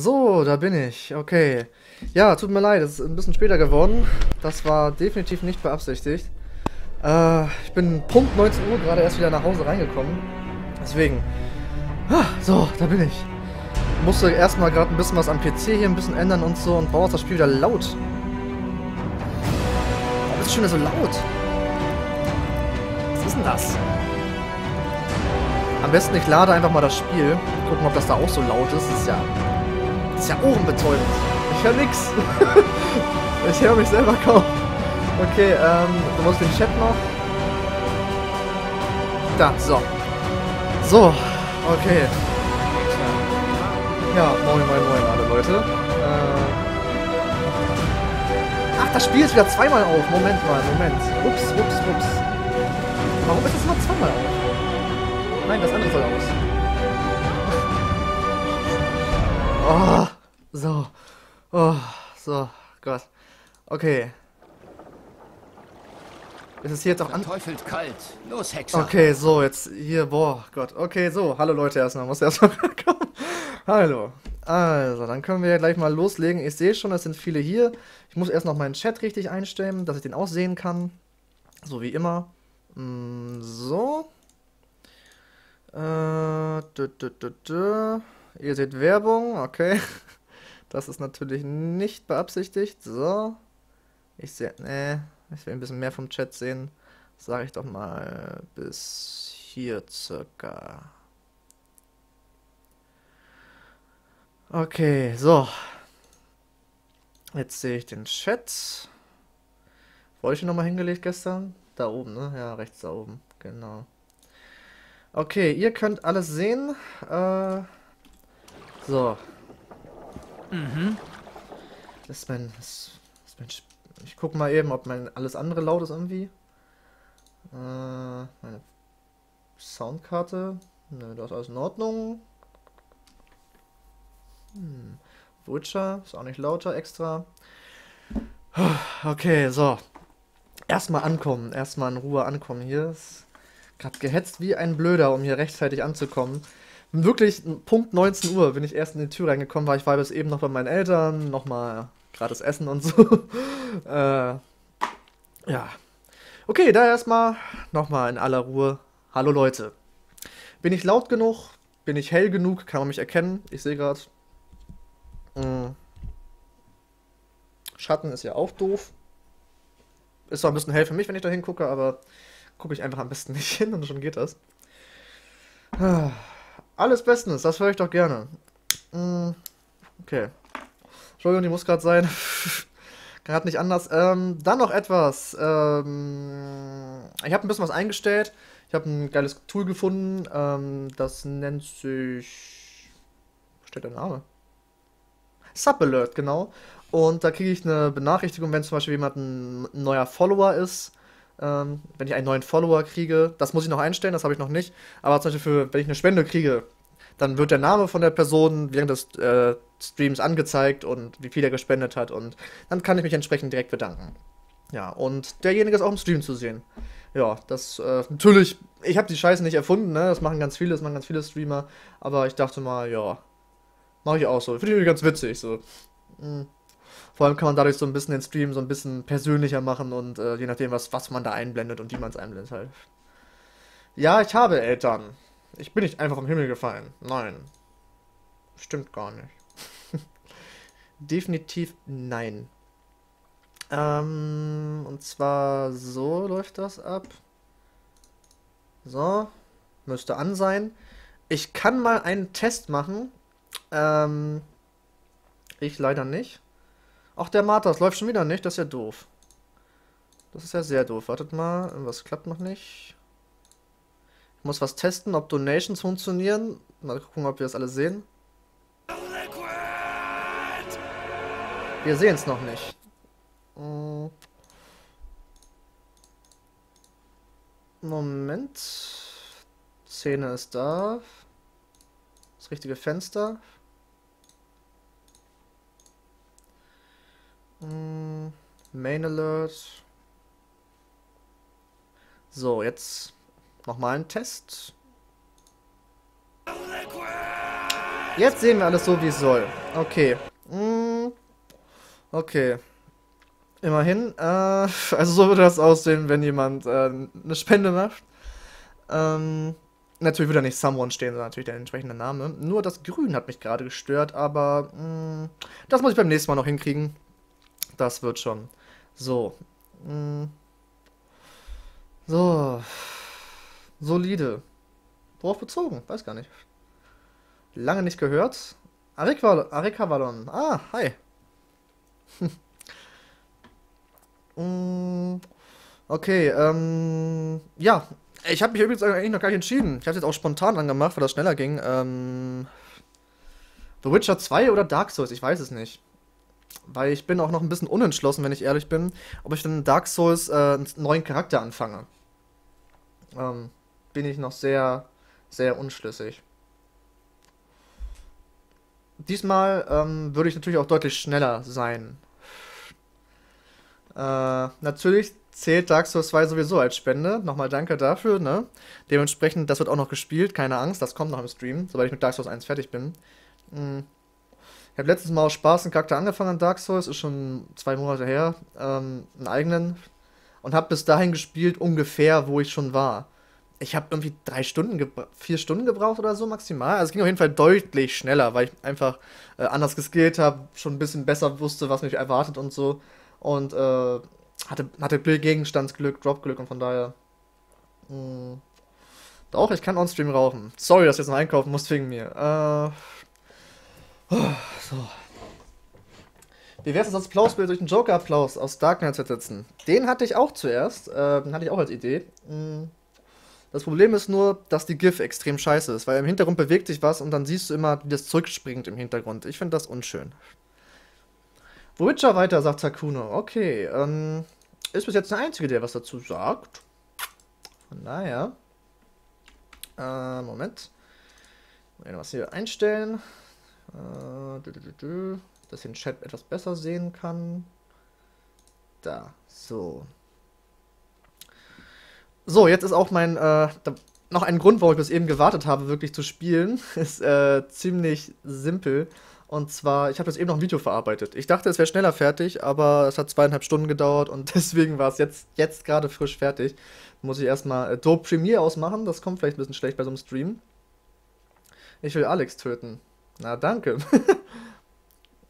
So, da bin ich. Okay. Ja, tut mir leid, es ist ein bisschen später geworden. Das war definitiv nicht beabsichtigt. Äh, ich bin Punkt 19 Uhr gerade erst wieder nach Hause reingekommen. Deswegen. Ah, so, da bin ich. Musste erstmal gerade ein bisschen was am PC hier ein bisschen ändern und so und brauche das Spiel wieder laut. Warum ist es schon wieder so laut? Was ist denn das? Am besten ich lade einfach mal das Spiel. Gucken, ob das da auch so laut ist. Das ist ja, das ist ja ohrenbetäubend. Ich höre nix. ich höre mich selber kaum. Okay, ähm, du musst den Chat noch. Da, so. So, okay. Ja, moin, moin, moin alle Leute. Äh Ach, das Spiel ist wieder zweimal auf. Moment mal, Moment. Ups, ups, ups. Warum ist das immer zweimal auf? Nein, das andere soll aus. So. Oh, so. Gott. Okay. Ist es hier jetzt auch an... Teufelt kalt. Los, Hexer. Okay, so, jetzt hier, boah, Gott. Okay, so, hallo Leute erstmal, muss erstmal kommen. Hallo. Also, dann können wir ja gleich mal loslegen. Ich sehe schon, es sind viele hier. Ich muss erst noch meinen Chat richtig einstellen, dass ich den auch sehen kann. So wie immer. Mm, so. Äh, dü, dü, dü. Ihr seht Werbung, okay. Das ist natürlich nicht beabsichtigt. So. Ich sehe, ne, ich will ein bisschen mehr vom Chat sehen. Sage ich doch mal bis hier circa. Okay, so. Jetzt sehe ich den Chat. Wo ich ihn nochmal hingelegt gestern? Da oben, ne? Ja, rechts da oben. Genau. Okay, ihr könnt alles sehen. Äh, so. Mhm. Das ist mein, das ist mein ich guck mal eben, ob mein alles andere laut ist irgendwie. Äh, meine Soundkarte. Ne, das ist alles in Ordnung. Hm. Witcher ist auch nicht lauter extra. Okay, so. Erstmal ankommen. Erstmal in Ruhe ankommen. Hier ist gerade gehetzt wie ein Blöder, um hier rechtzeitig anzukommen. Wirklich, Punkt 19 Uhr bin ich erst in die Tür reingekommen, weil ich war bis eben noch bei meinen Eltern, nochmal gratis essen und so. äh, ja. Okay, da erstmal nochmal in aller Ruhe. Hallo Leute. Bin ich laut genug? Bin ich hell genug? Kann man mich erkennen? Ich sehe gerade. Hm. Schatten ist ja auch doof. Ist zwar ein bisschen hell für mich, wenn ich da hingucke, aber gucke ich einfach am besten nicht hin und schon geht das. Alles bestens, das höre ich doch gerne. Hm. Okay. Entschuldigung, die muss gerade sein. gerade nicht anders. Ähm, dann noch etwas. Ähm, ich habe ein bisschen was eingestellt. Ich habe ein geiles Tool gefunden. Ähm, das nennt sich. Wo steht der Name? Sub-Alert, genau. Und da kriege ich eine Benachrichtigung, wenn zum Beispiel jemand ein neuer Follower ist. Ähm, wenn ich einen neuen Follower kriege, das muss ich noch einstellen, das habe ich noch nicht. Aber zum Beispiel, für, wenn ich eine Spende kriege, dann wird der Name von der Person während des äh, Streams angezeigt und wie viel er gespendet hat. Und dann kann ich mich entsprechend direkt bedanken. Ja, und derjenige ist auch im Stream zu sehen. Ja, das äh, natürlich, ich habe die Scheiße nicht erfunden, ne? Das machen ganz viele, das machen ganz viele Streamer. Aber ich dachte mal, ja, Mache ich auch so. Finde ich ganz witzig. So. Mhm. Vor allem kann man dadurch so ein bisschen den Stream so ein bisschen persönlicher machen und äh, je nachdem, was, was man da einblendet und wie man es einblendet halt. Ja, ich habe Eltern. Ich bin nicht einfach vom Himmel gefallen. Nein. Stimmt gar nicht. Definitiv nein. Ähm, und zwar so läuft das ab. So. Müsste an sein. Ich kann mal einen Test machen, ähm, ich leider nicht. Ach, der Martha, das läuft schon wieder nicht. Das ist ja doof. Das ist ja sehr doof. Wartet mal, was klappt noch nicht. Ich muss was testen, ob Donations funktionieren. Mal gucken, ob wir das alle sehen. Wir sehen es noch nicht. Hm. Moment. Szene ist da. Das richtige Fenster. Main Alert. So, jetzt nochmal ein Test. Jetzt sehen wir alles so, wie es soll. Okay. Mm, okay. Immerhin. Äh, also so würde das aussehen, wenn jemand äh, eine Spende macht. Ähm, natürlich würde da nicht Someone stehen, sondern natürlich der entsprechende Name. Nur das Grün hat mich gerade gestört, aber mh, mm, das muss ich beim nächsten Mal noch hinkriegen. Das wird schon. So. Mm. So. Solide. Worauf bezogen? Weiß gar nicht. Lange nicht gehört. Arika Vallon. Ah, hi. Mm, okay, ähm, ja. Ich habe mich übrigens eigentlich noch gar nicht entschieden. Ich habe jetzt auch spontan angemacht, weil das schneller ging. Ähm, The Witcher 2 oder Dark Souls, ich weiß es nicht. Weil ich bin auch noch ein bisschen unentschlossen, wenn ich ehrlich bin, ob ich dann Dark Souls äh, einen neuen Charakter anfange. Ähm, bin ich noch sehr, sehr unschlüssig. Diesmal ähm, würde ich natürlich auch deutlich schneller sein. Äh, natürlich zählt Dark Souls 2 sowieso als Spende. Nochmal danke dafür, ne? Dementsprechend, das wird auch noch gespielt, keine Angst, das kommt noch im Stream, sobald ich mit Dark Souls 1 fertig bin. Mhm. Habe letztes Mal aus Spaß einen Charakter angefangen an Dark Souls, ist schon zwei Monate her, ähm, einen eigenen. Und habe bis dahin gespielt, ungefähr, wo ich schon war ich habe irgendwie drei Stunden, vier Stunden gebraucht oder so maximal. Also es ging auf jeden Fall deutlich schneller, weil ich einfach äh, anders geskillt habe, schon ein bisschen besser wusste, was mich erwartet und so. Und äh, hatte, hatte Gegenstandsglück, Dropglück und von daher. Mh, hm. doch, ich kann on-stream rauchen. Sorry, dass ich jetzt noch einkaufen muss wegen mir. Äh, so. Wie wär's, das Applausbild durch den Joker-Applaus aus Dark Knight zu setzen? Den hatte ich auch zuerst. Äh, den hatte ich auch als Idee. Hm. Das Problem ist nur, dass die GIF extrem scheiße ist, weil im Hintergrund bewegt sich was und dann siehst du immer, wie das zurückspringt im Hintergrund. Ich finde das unschön. Witcher weiter, sagt Takuno. Okay, ähm, ist bis jetzt der Einzige, der was dazu sagt. Von daher. Äh, Moment. Mal was hier einstellen. Äh, dass ich den Chat etwas besser sehen kann. Da, so. So, jetzt ist auch mein, äh, noch ein Grund, warum ich bis eben gewartet habe, wirklich zu spielen. Ist äh, ziemlich simpel. Und zwar, ich habe das eben noch ein Video verarbeitet. Ich dachte, es wäre schneller fertig, aber es hat zweieinhalb Stunden gedauert und deswegen war es jetzt, jetzt gerade frisch fertig. Muss ich erstmal äh, Dope Premiere ausmachen. Das kommt vielleicht ein bisschen schlecht bei so einem Stream. Ich will Alex töten. Na, danke.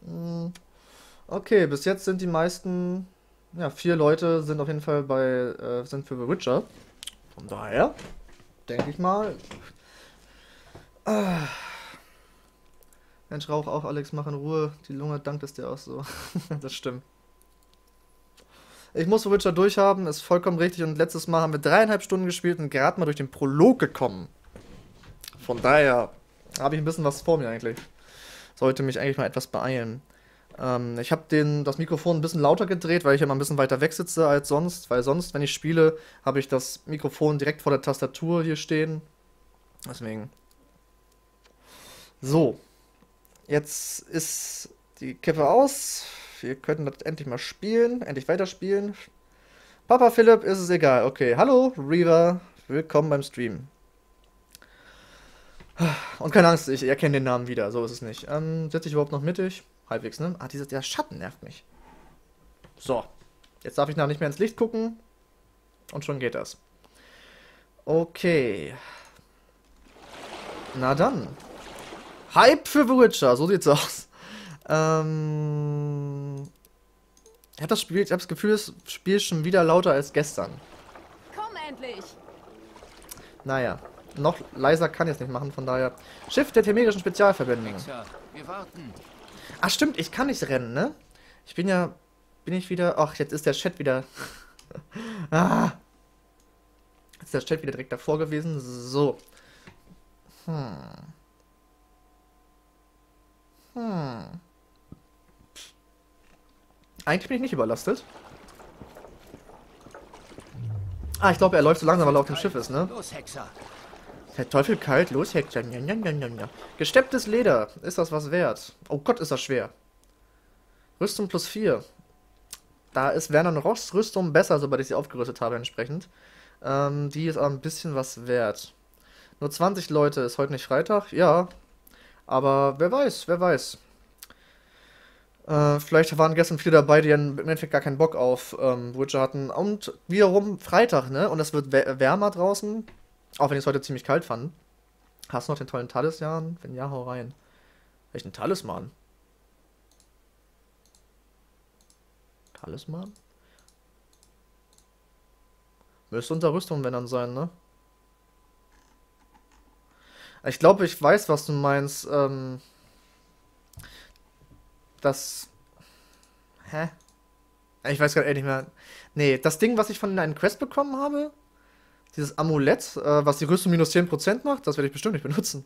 Hm. okay, bis jetzt sind die meisten, ja, vier Leute sind auf jeden Fall bei, äh, sind für The Witcher. Von daher, denke ich mal. Ah. Mensch, rauch auch, Alex, mach in Ruhe. Die Lunge dankt es dir auch so. das stimmt. Ich muss The Witcher durchhaben, ist vollkommen richtig. Und letztes Mal haben wir dreieinhalb Stunden gespielt und gerade mal durch den Prolog gekommen. Von daher habe ich ein bisschen was vor mir eigentlich. Sollte mich eigentlich mal etwas beeilen. Ähm, ich habe das Mikrofon ein bisschen lauter gedreht, weil ich immer ein bisschen weiter weg sitze als sonst. Weil sonst, wenn ich spiele, habe ich das Mikrofon direkt vor der Tastatur hier stehen. Deswegen. So. Jetzt ist die Kippe aus. Wir könnten das endlich mal spielen. Endlich weiterspielen. Papa Philipp ist es egal. Okay, hallo Reaver. Willkommen beim Stream. Und keine Angst, ich erkenne den Namen wieder. So ist es nicht. Ähm, Sitze ich überhaupt noch mittig? Halbwegs, ne? Ah, dieser, der Schatten nervt mich. So. Jetzt darf ich noch nicht mehr ins Licht gucken. Und schon geht das. Okay. Na dann. Hype für The Witcher, so sieht's aus. Ähm. Ich habe das Spiel, ich habe das Gefühl, das Spiel ist schon wieder lauter als gestern. Komm endlich! Naja, noch leiser kann ich es nicht machen, von daher. Schiff der Temerischen Spezialverbände. Ach stimmt, ich kann nicht rennen, ne? Ich bin ja... Bin ich wieder... Ach, jetzt ist der Chat wieder... ah. Jetzt ist der Chat wieder direkt davor gewesen. So. Hm. Hm. Eigentlich bin ich nicht überlastet. Ah, ich glaube, er läuft so langsam, weil er auf dem Schiff ist, ne? Los, Hexer. Der Teufel kalt, los, Hexer. Ja. Gestepptes Leder. Ist das was wert? Oh Gott, ist das schwer. Rüstung plus 4. Da ist Werner Ross Rüstung besser, sobald ich sie aufgerüstet habe entsprechend. Ähm, die ist aber ein bisschen was wert. Nur 20 Leute, ist heute nicht Freitag? Ja. Aber wer weiß, wer weiß. Äh, vielleicht waren gestern viele dabei, die im Endeffekt gar keinen Bock auf ähm, Witcher hatten. Und wiederum Freitag, ne? Und es wird wärmer draußen. Auch wenn ich es heute ziemlich kalt fand. Hast du noch den tollen Talisman? Wenn ja, hau rein. Welchen Talisman? Talisman? Müsste unter Rüstung, wenn dann sein, ne? Ich glaube, ich weiß, was du meinst. Ähm, das. Hä? Ich weiß gerade nicht mehr. Nee, das Ding, was ich von einem Quest bekommen habe, dieses Amulett, äh, was die Rüstung minus 10% macht, das werde ich bestimmt nicht benutzen.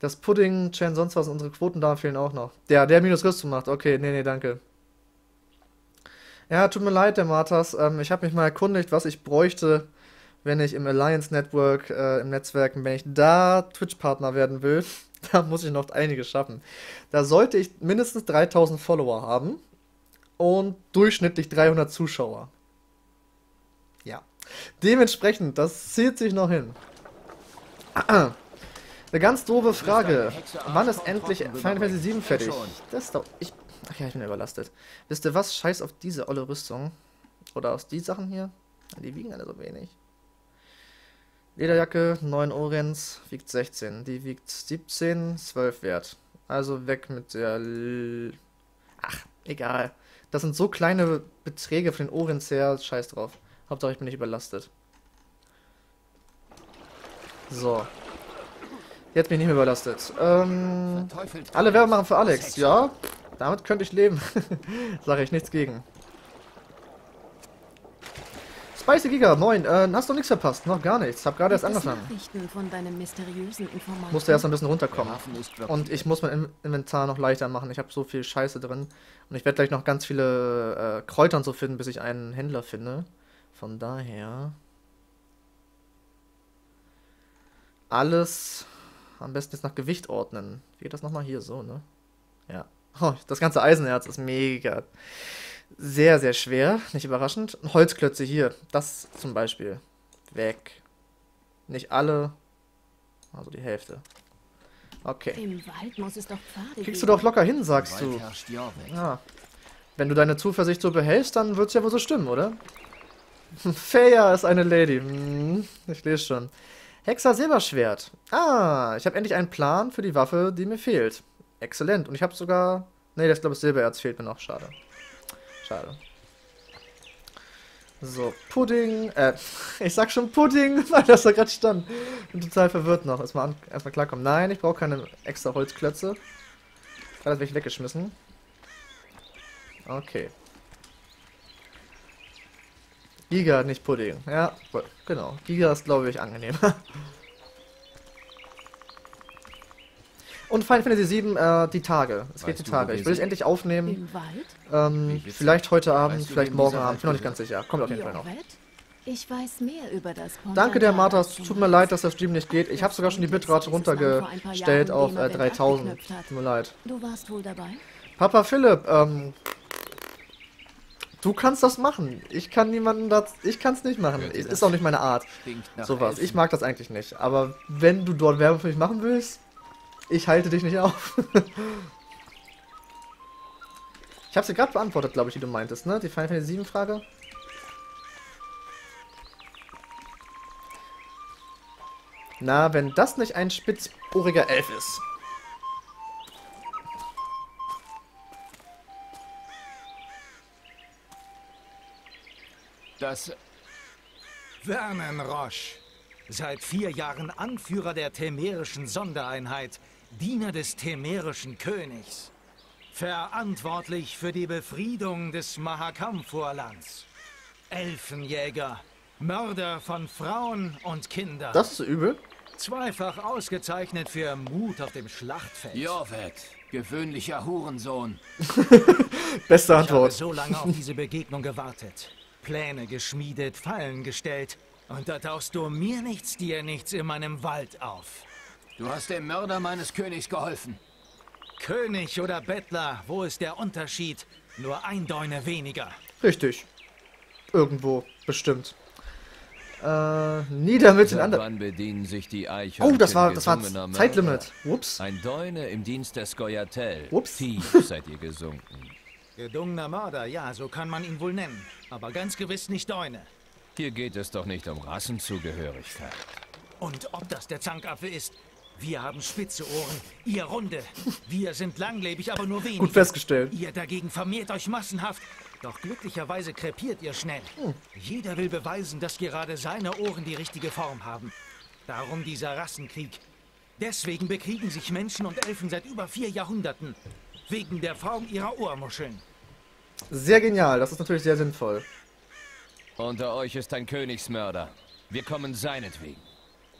Das Pudding, Chain, sonst was, unsere Quoten da fehlen auch noch. Der, der minus Rüstung macht. Okay, nee, nee, danke. Ja, tut mir leid, der Martas. Ähm, ich habe mich mal erkundigt, was ich bräuchte, wenn ich im Alliance Network, äh, im Netzwerk, wenn ich da Twitch-Partner werden will. Da muss ich noch einiges schaffen. Da sollte ich mindestens 3000 Follower haben und durchschnittlich 300 Zuschauer. Dementsprechend, das zieht sich noch hin. Eine ganz doofe Frage. Wann ist endlich Final Fantasy 7 fertig? Das doch. Ich, ach ja, ich bin überlastet. Wisst ihr was? Scheiß auf diese olle Rüstung. Oder aus die Sachen hier. Die wiegen alle so wenig. Lederjacke, 9 Orens, wiegt 16. Die wiegt 17, 12 wert. Also weg mit der... L Ach, egal. Das sind so kleine Beträge für den Orens her. Scheiß drauf. Hauptsache ich bin nicht überlastet. So. Jetzt bin ich nicht mehr überlastet. Ähm, alle Werbung machen für Alex. Ja, damit könnte ich leben. Sage ich nichts gegen. Spicy Giga, moin. Äh, hast du nichts verpasst? Noch gar nichts. Hab gerade erst angefangen. Musste erst ein bisschen runterkommen. Und ich muss mein Inventar noch leichter machen. Ich habe so viel Scheiße drin. Und ich werde gleich noch ganz viele äh, Kräuter und so finden, bis ich einen Händler finde. Von daher... Alles am besten jetzt nach Gewicht ordnen. Wie geht das nochmal hier so, ne? Ja. Oh, das ganze Eisenerz ist mega. Sehr, sehr schwer. Nicht überraschend. Holzklötze hier. Das zum Beispiel. Weg. Nicht alle. Also die Hälfte. Okay. Im Wald muss es doch Pfade Kriegst du doch locker hin, sagst du. Ja. Wenn du deine Zuversicht so behältst, dann wird es ja wohl so stimmen, oder? Feja ist eine Lady. Hm, ich lese schon. Hexer Silberschwert. Ah, ich habe endlich einen Plan für die Waffe, die mir fehlt. Exzellent. Und ich habe sogar... Ne, das glaube ich Silbererz fehlt mir noch. Schade. Schade. So, Pudding. Äh, ich sag schon Pudding, weil das da gerade stand. Bin total verwirrt noch. Erstmal, an, erstmal klarkommen. Nein, ich brauche keine extra Holzklötze. Gerade ich weggeschmissen. Okay. Giga, nicht Pudding. Ja, genau. Giga ist, glaube ich, angenehmer. Und Final Fantasy VII, äh, die Tage. Es geht die Tage. Ich will es endlich aufnehmen. Ähm, vielleicht heute Abend, weißt vielleicht morgen Abend. Ich bin noch nicht ganz sicher. Kommt auf jeden Fall noch. Ich weiß mehr über das Danke der Martha, es tut mir leid, dass der Stream nicht geht. Ich habe sogar schon die Bitrate runtergestellt auf äh, 3000. Tut mir leid. Du warst wohl dabei? Papa Philipp, ähm, Du kannst das machen. Ich kann niemanden das. Ich kann es nicht machen. Ja, ist auch nicht meine Art. Sowas. Ich mag das eigentlich nicht. Aber wenn du dort Werbung für mich machen willst, ich halte dich nicht auf. ich habe sie gerade beantwortet, glaube ich, wie du meintest, ne? Die Final Fantasy 7 Frage. Na, wenn das nicht ein spitzohriger Elf ist. Das... Vernon Roche. Seit vier Jahren Anführer der temerischen Sondereinheit, Diener des temerischen Königs. Verantwortlich für die Befriedung des Mahakamfurlands. Elfenjäger, Mörder von Frauen und Kindern. Das ist übel. Zweifach ausgezeichnet für Mut auf dem Schlachtfeld. Jovet, gewöhnlicher Hurensohn. Beste Antwort. Ich habe so lange auf diese Begegnung gewartet. Pläne geschmiedet, Fallen gestellt. Und da tauchst du mir nichts, dir nichts in meinem Wald auf. Du hast dem Mörder meines Königs geholfen. König oder Bettler, wo ist der Unterschied? Nur ein Däune weniger. Richtig. Irgendwo, bestimmt. Äh, nieder mit den anderen. wann bedienen sich die Eichhörnchen Oh, das war, das war? Zeitlimit. Ups. Ein Deune im Dienst der Skoyatel. Ups. Tief seid ihr gesunken. Gedungener Mörder, ja, so kann man ihn wohl nennen. Aber ganz gewiss nicht Deune. Hier geht es doch nicht um Rassenzugehörigkeit. Und ob das der Zankaffe ist? Wir haben spitze Ohren, ihr runde. Wir sind langlebig, aber nur wenig. Gut festgestellt. Ihr dagegen vermehrt euch massenhaft. Doch glücklicherweise krepiert ihr schnell. Jeder will beweisen, dass gerade seine Ohren die richtige Form haben. Darum dieser Rassenkrieg. Deswegen bekriegen sich Menschen und Elfen seit über vier Jahrhunderten. Wegen der Form ihrer Ohrmuscheln. Sehr genial. Das ist natürlich sehr sinnvoll. Unter euch ist ein Königsmörder. Wir kommen seinetwegen.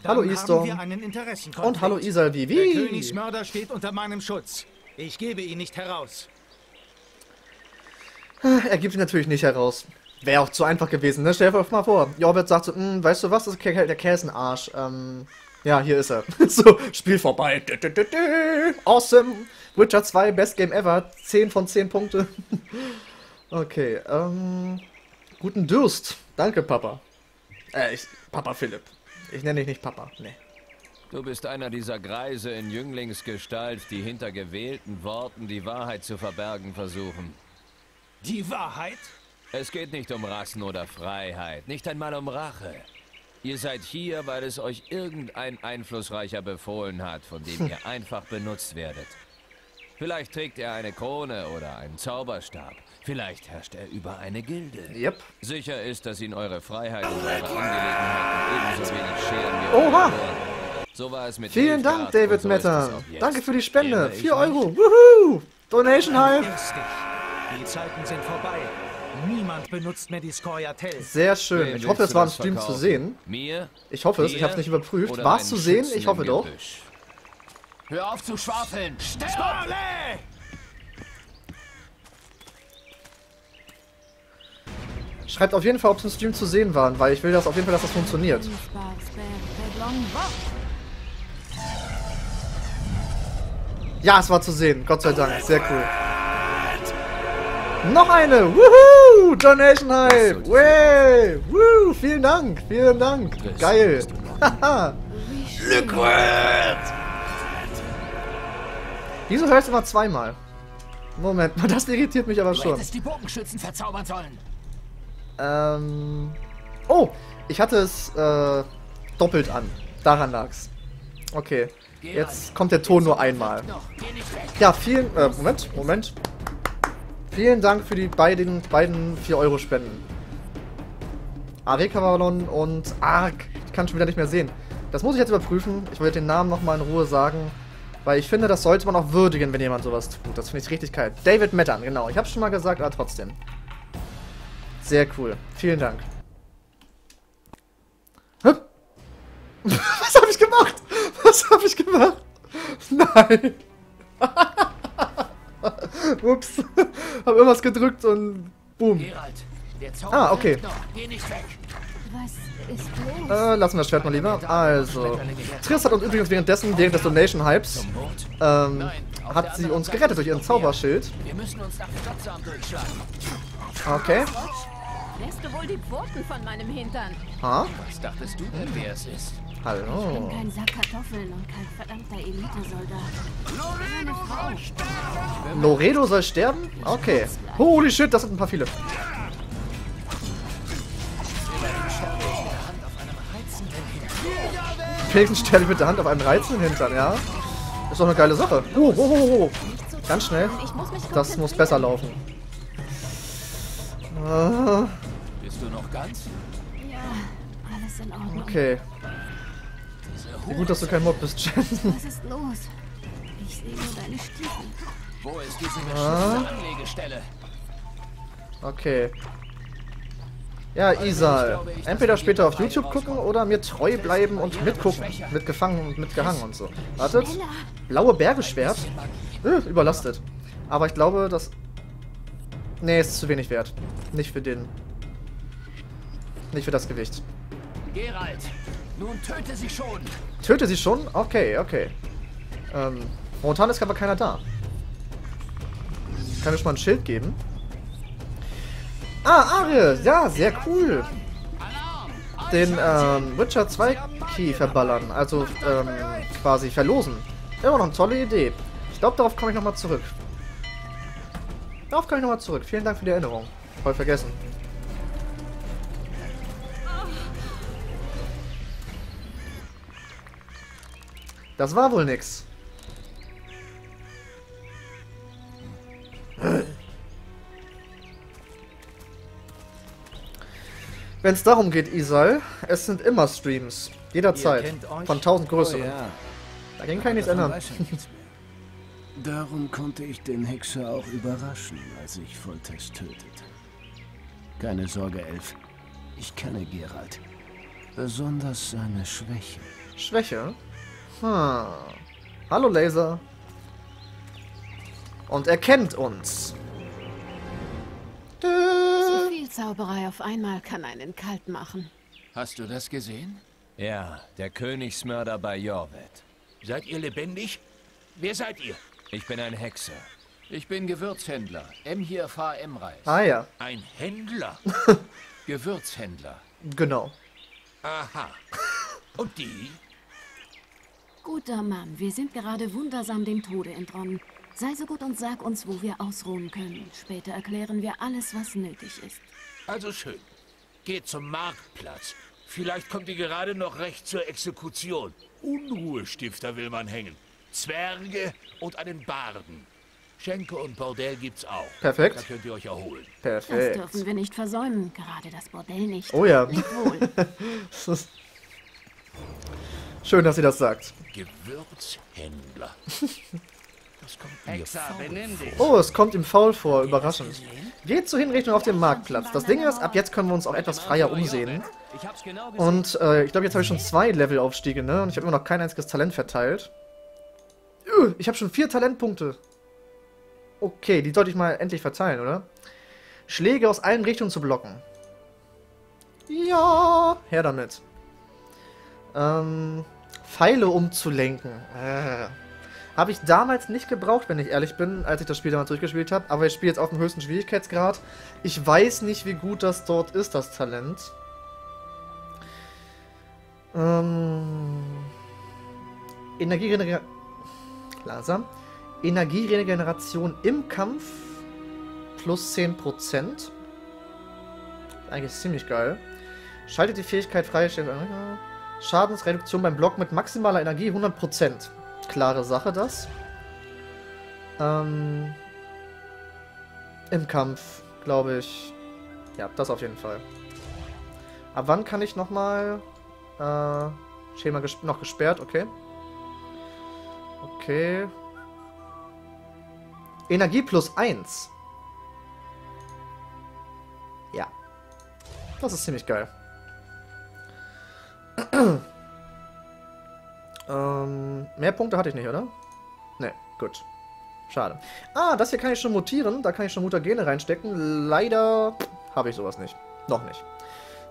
Dann Hallo, haben Eastorm. wir einen Interessenkonflikt. Und hallo Isalvi. Der Wie? Königsmörder steht unter meinem Schutz. Ich gebe ihn nicht heraus. Er gibt ihn natürlich nicht heraus. Wäre auch zu einfach gewesen, ne? Stell dir mal vor. Jorbert sagt so, "Hm, weißt du was, das ist der Käsenarsch. Ähm, ja, hier ist er. so, Spiel vorbei. Awesome. Witcher 2, Best Game ever. 10 von 10 Punkte. okay, ähm, guten Durst. Danke, Papa. Äh, ich, Papa Philipp. Ich nenne dich nicht Papa. Nee. Du bist einer dieser Greise in Jünglingsgestalt, die hinter gewählten Worten die Wahrheit zu verbergen versuchen. Die Wahrheit? Es geht nicht um Rassen oder Freiheit, nicht einmal um Rache. Ihr seid hier, weil es euch irgendein Einflussreicher befohlen hat, von dem ihr einfach benutzt werdet. Vielleicht trägt er eine Krone oder einen Zauberstab. Vielleicht herrscht er über eine Gilde. Yep. Sicher ist, dass ihn eure Freiheit und eure Angelegenheiten ebenso wenig scheren wie Oha. So war es mit Vielen Dank, David so Metter. Danke für die Spende. Irre ich 4 mich? Euro. Wuhu! Donation dich. Die Zeiten sind vorbei. Niemand benutzt mehr die Scoia'tael. Sehr schön. Wem Ich hoffe, es war im Stream zu sehen. Mir? Ich hoffe es, ich habe es nicht überprüft. War es zu sehen? Ich hoffe doch. Gebüsch? Hör auf zu schwafeln! Sterb! Barley! Schreibt auf jeden Fall, ob es im Stream zu sehen war, weil ich will das auf jeden Fall, dass das funktioniert. Ja, es war zu sehen. Gott sei Dank. Sehr cool. Noch eine. Woohoo! Donation Hype. Way. Woo! Vielen Dank. Vielen Dank. Geil. Haha. Liquid. Wieso hörst du immer zweimal? Moment mal, das irritiert mich aber Du schon. hättest die Bogenschützen verzaubern sollen. Ähm. Oh, ich hatte es äh, doppelt an. Daran lag's. Okay. Jetzt kommt der Ton nur einmal. Ja, vielen. Äh, Moment, Moment. Vielen Dank für die beiden, beiden 4-Euro-Spenden. Arekavalon und Ark. Ich kann schon wieder nicht mehr sehen. Das muss ich jetzt überprüfen. Ich will den Namen nochmal in Ruhe sagen. Weil ich finde, das sollte man auch würdigen, wenn jemand sowas tut. Das finde ich richtig geil. David Mettern, genau. Ich habe schon mal gesagt, aber trotzdem. Sehr cool. Vielen Dank. Hä? Was habe ich gemacht? Was habe ich gemacht? Nein. Ups. Hab irgendwas gedrückt und boom. Gerald, Ah, okay. Geh nicht weg. Was ist los? Äh, lassen wir das Schwert mal lieber. Also, Triss hat uns übrigens währenddessen, während des Donation-Hypes, ähm, hat sie uns gerettet durch ihren. Zauberschild. Okay. Lässt du wohl die Pfoten von meinem Hintern? Ha? Was dachtest du denn, wer es ist? Ich bin Hallo. kein Sack Kartoffeln und kein verdammter Elitesoldat. Loredo soll sterben? Okay. Holy shit, das sind ein paar viele. Ich mit der Hand auf einem reizenden Hintern, ja? Ist doch eine geile Sache. Oh, oh, oh, oh. Ganz schnell. Das muss besser laufen. Ah, Bist du noch ganz? Ja, alles in Ordnung. okay. Wie gut, dass du kein Mod bist, Jen. Was ist los? Ich sehe nur deine Stiefel. Wo ist diese Ah. beschissene Anlegestelle? Okay. Ja, Isal. Entweder später auf YouTube gucken oder mir treu bleiben und mitgucken. Mitgefangen und mitgehangen und so. Wartet. Blaue Bergeschwert? Äh, überlastet. Aber ich glaube, das... Nee, ist zu wenig wert. Nicht für den... Nicht für das Gewicht. Gerald, nun töte sie schon. Töte sie schon? Okay, okay. Ähm, momentan ist aber keiner da. Kann mir schon mal ein Schild geben. Ah, Arie! Ja, sehr cool. den ähm, Witcher 2 Key verballern, also ähm, quasi verlosen. Immer noch eine tolle Idee. Ich glaube, darauf komme ich nochmal zurück. Darauf komme ich nochmal zurück. Vielen Dank für die Erinnerung. Voll vergessen. Das war wohl nix. Wenn es darum geht, Isal, es sind immer Streams. Jederzeit. Von 1000 Oh größeren. ja, Dagegen kann ich nichts ändern. er darum konnte ich den Hexer auch überraschen, als ich Voltes tötete. Keine Sorge, Elf. Ich kenne Geralt. Besonders seine Schwäche. Schwäche? Hm. Hallo Laser. Und er kennt uns. Zauberei auf einmal kann einen kalt machen. Hast du das gesehen? Ja, der Königsmörder bei Jorvet. Seid ihr lebendig? Wer seid ihr? Ich bin ein Hexer. Ich bin Gewürzhändler. M hier M Reis. Ah ja, Ein Händler. Gewürzhändler. genau. Aha. Und die? Guter Mann, wir sind gerade wundersam dem Tode entronnen. Sei so gut und sag uns, wo wir ausruhen können. Später erklären wir alles, was nötig ist. Also schön. Geht zum Marktplatz. Vielleicht kommt ihr gerade noch recht zur Exekution. Unruhestifter will man hängen. Zwerge und einen Barden. Schenke und Bordell gibt's auch. Perfekt. Da könnt ihr euch erholen. Das Perfekt. dürfen wir nicht versäumen, gerade das Bordell nicht. Oh ja. Schön, dass sie das sagt. Gewürzhändler. Oh, es kommt ihm faul vor, überraschend. Geht zur Hinrichtung auf dem Marktplatz. Das Ding ist, ab jetzt können wir uns auch etwas freier umsehen. Und äh, ich glaube, jetzt habe ich schon zwei Levelaufstiege, ne? Und ich habe immer noch kein einziges Talent verteilt. Üh, ich habe schon vier Talentpunkte. Okay, die sollte ich mal endlich verteilen, oder? Schläge aus allen Richtungen zu blocken. Ja, her damit. Ähm, Pfeile umzulenken. Äh, habe ich damals nicht gebraucht, wenn ich ehrlich bin, als ich das Spiel damals durchgespielt habe. Aber ich spiele jetzt auf dem höchsten Schwierigkeitsgrad. Ich weiß nicht, wie gut das dort ist, das Talent. Ähm, Energieregeneration. Energieregeneration im Kampf plus 10%. Eigentlich ziemlich geil. Schaltet die Fähigkeit frei. Schadensreduktion beim Block mit maximaler Energie 100%. Klare Sache das. Ähm, Im Kampf, glaube ich. Ja, das auf jeden Fall. Ab wann kann ich nochmal... Äh, Schema ges noch gesperrt, okay. Okay. Energie plus 1. Ja. Das ist ziemlich geil. ähm, mehr Punkte hatte ich nicht, oder? Ne, gut. Schade. Ah, das hier kann ich schon mutieren. Da kann ich schon Mutagene reinstecken. Leider habe ich sowas nicht. Noch nicht.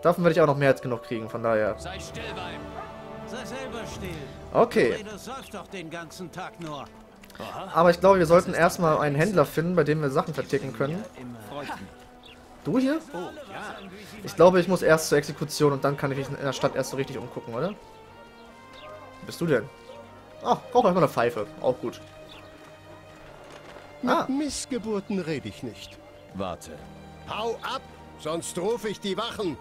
Davon werde ich auch noch mehr als genug kriegen, von daher. Sei still, Weib. Sei selber still. Okay. Rede säuft doch den ganzen Tag nur. Aber ich glaube, wir sollten erstmal einen Händler finden, bei dem wir Sachen verticken können. Du hier? Ich glaube, ich muss erst zur Exekution und dann kann ich mich in der Stadt erst so richtig umgucken, oder? Bist du denn? Ah, brauche einfach eine Pfeife. Auch gut. Mit Ah. Missgeburten rede ich nicht. Warte. Hau ab, sonst rufe ich die Wachen.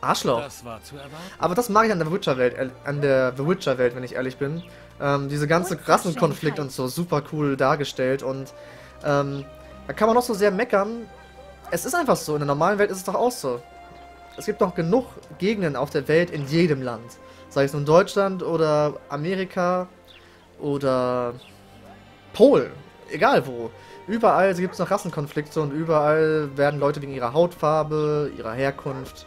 Arschloch. Das war zu erwarten. Aber das mag ich an der Witcher-Welt, äh, an der The Witcher-Welt, wenn ich ehrlich bin. Ähm, diese ganze Rassenkonflikt und so super cool dargestellt und ähm, da kann man noch so sehr meckern. Es ist einfach so, in der normalen Welt ist es doch auch so. Es gibt doch genug Gegenden auf der Welt in jedem Land. Sei es nun Deutschland oder Amerika oder Polen, egal wo. Überall gibt es noch Rassenkonflikte und überall werden Leute wegen ihrer Hautfarbe, ihrer Herkunft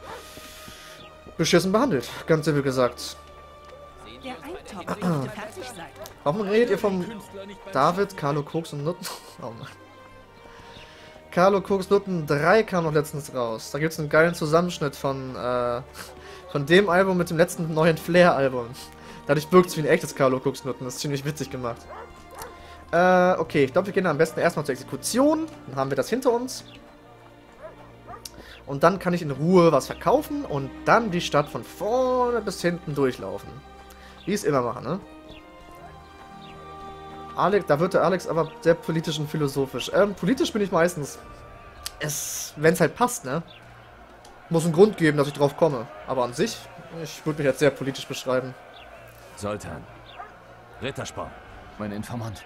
beschissen behandelt, ganz simpel gesagt. Der Eintopf dürfte fertig sein. Warum redet ihr vom David, Carlo Koks und Nutten? Oh Mann. Carlo Koks Nutten 3 kam noch letztens raus. Da gibt es einen geilen Zusammenschnitt von, äh, von dem Album mit dem letzten neuen Flair-Album. Dadurch wirkt es wie ein echtes Carlo Koks Nutten. Das ist ziemlich witzig gemacht. Äh, okay, ich glaube, wir gehen am besten erstmal zur Exekution. Dann haben wir das hinter uns. Und dann kann ich in Ruhe was verkaufen und dann die Stadt von vorne bis hinten durchlaufen. Wie ich es immer mache, ne? Alex, da wird der Alex aber sehr politisch und philosophisch. Ähm, politisch bin ich meistens. Es, wenn es halt passt, ne? Muss einen Grund geben, dass ich drauf komme. Aber an sich, ich würde mich jetzt sehr politisch beschreiben. Sultan. Rittersporn. Mein Informant.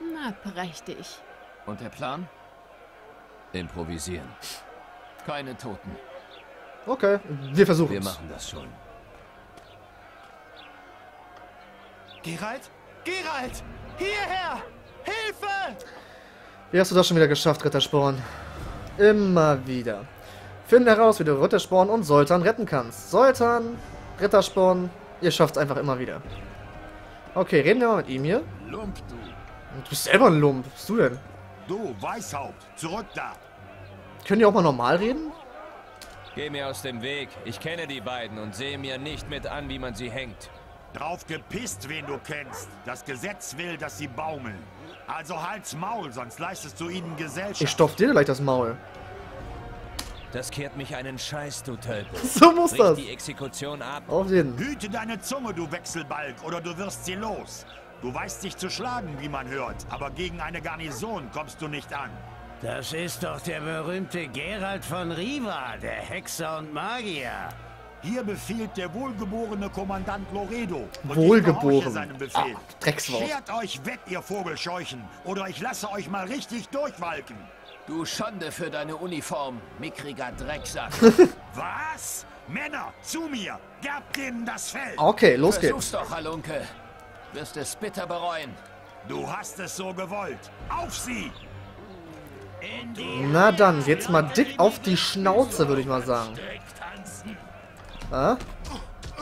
Na, prächtig. Und der Plan? Improvisieren. Keine Toten. Okay, wir versuchen Wir es. machen das schon. Geralt? Geralt! Hierher! Hilfe! Wie hast du das schon wieder geschafft, Rittersporn? Immer wieder. Finde heraus, wie du Rittersporn und Soltan retten kannst. Soltan, Rittersporn, ihr schafft es einfach immer wieder. Okay, reden wir mal mit ihm hier. Lump, du. Du bist selber ein Lump. Was bist du denn? Du, Weißhaupt, zurück da. Können die auch mal normal reden? Geh mir aus dem Weg. Ich kenne die beiden und sehe mir nicht mit an, wie man sie hängt. Drauf gepisst, wen du kennst. Das Gesetz will, dass sie baumeln. Also halt's Maul, sonst leistest du ihnen Gesellschaft. Ich stopf dir gleich das Maul. Das kehrt mich einen Scheiß, du Tölpel. So muss Brich das. die Exekution ab. Auf jeden. Hüte deine Zunge, du Wechselbalg, oder du wirst sie los. Du weißt dich zu schlagen, wie man hört, aber gegen eine Garnison kommst du nicht an. Das ist doch der berühmte Gerald von Riva, der Hexer und Magier. Hier befiehlt der wohlgeborene Kommandant Loredo. Und Wohlgeboren. Seinem Befehl. Ah. Schert euch weg, ihr Vogelscheuchen, oder ich lasse euch mal richtig durchwalken. Du Schande für deine Uniform, mickriger Drecksack. Was? Männer, zu mir! Gerbt denen das Fell! Okay, los Versuch's geht's. doch, Halunke. Wirst es bitter bereuen. Du hast es so gewollt. Auf sie! Na dann, jetzt mal dick auf die Schnauze, würde ich mal sagen. Ah?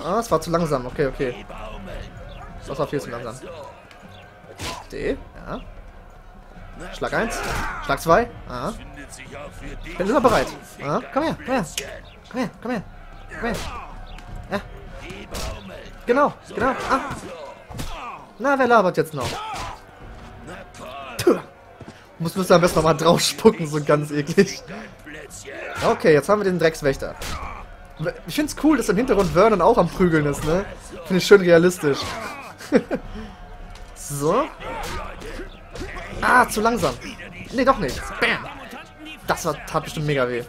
Ah, es war zu langsam. Okay, okay. Das war viel zu langsam. D, ja. Schlag 1, Schlag 2. Ah. Bin immer bereit. Ah, komm her, komm her. Komm her, komm her. Komm her. Ja. Genau, genau. Ah. Na, wer labert jetzt noch? Puh. Muss müsste am besten nochmal drauf spucken, so ganz eklig. Okay, jetzt haben wir den Dreckswächter. Ich find's cool, dass im Hintergrund Vernon auch am Prügeln ist, ne? Finde ich schön realistisch. so. Ah, zu langsam. Nee, doch nicht. Bam. Das war, tat bestimmt mega weh.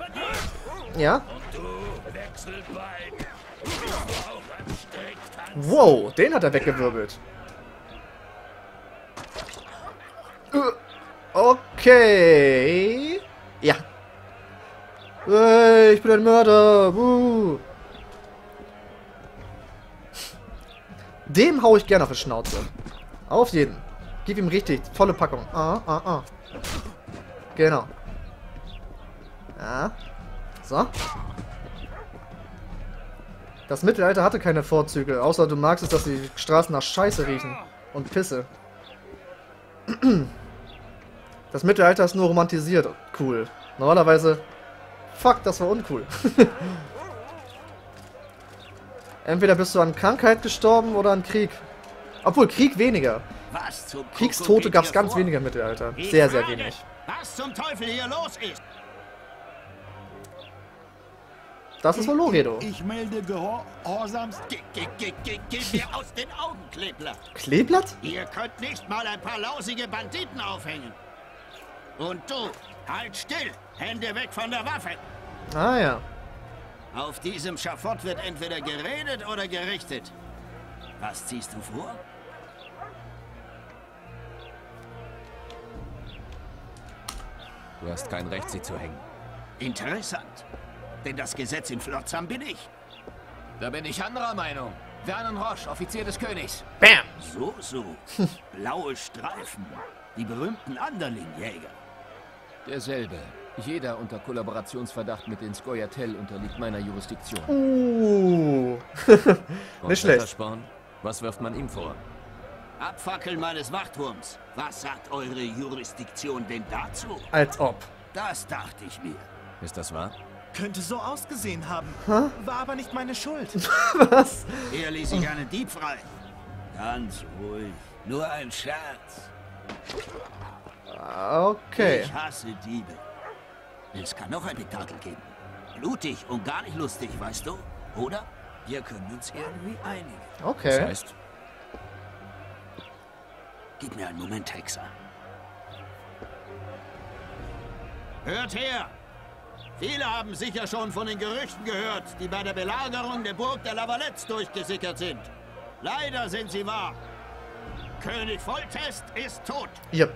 Ja? Wow, den hat er weggewirbelt. Äh, Okay. Hey, ich bin ein Mörder. Uh. Dem hau ich gerne auf die Schnauze. Auf jeden. Gib ihm richtig. Volle Packung. Ah, ah, ah. Genau. Ja. So. Das Mittelalter hatte keine Vorzüge, außer du magst es, dass die Straßen nach Scheiße riechen. Und Pisse. Das Mittelalter ist nur romantisiert. Cool. Normalerweise. Fuck, das war uncool. Entweder bist du an Krankheit gestorben oder an Krieg. Obwohl, Krieg weniger. Was zum Kriegstote gab es ganz vor? wenige im Mittelalter. Die Sehr, sehr Frage, wenig. Was zum Teufel hier los ist? Das ist wohl Loredo. Ich melde Gehorsams. Geh, geh, geh, geh, geh mir aus den Augen, Klebler. Kleeblatt? Ihr könnt nicht mal ein paar lausige Banditen aufhängen. Und du, halt still. Hände weg von der Waffe. Ah ja. Auf diesem Schafott wird entweder geredet oder gerichtet. Was ziehst du vor? Du hast kein Recht, sie zu hängen. Interessant. Denn das Gesetz in Flotsam bin ich. Da bin ich anderer Meinung. Vernon Roche, Offizier des Königs. Bam! So, so. Blaue Streifen. Die berühmten Anderlingjäger. Derselbe. Jeder unter Kollaborationsverdacht mit den Skoyatel unterliegt meiner Jurisdiktion. Uh. Nicht schlecht. Rittersporn? Was wirft man ihm vor? Abfackeln meines Wachturms. Was sagt eure Jurisdiktion denn dazu? Als ob. Das dachte ich mir. Ist das wahr? Könnte so ausgesehen haben. War aber nicht meine Schuld. Was? Er ließ sich einen Dieb frei. Ganz ruhig. Nur ein Scherz. Okay. Ich hasse Diebe. Es kann noch ein Spektakel geben. Blutig und gar nicht lustig, weißt du? Oder? Wir können uns irgendwie einigen. Okay. Das heißt, Gib mir einen Moment, Hexer. Hört her! Viele haben sicher schon von den Gerüchten gehört, die bei der Belagerung der Burg der Lavalettes durchgesickert sind. Leider sind sie wahr. König Volltest ist tot. Yep.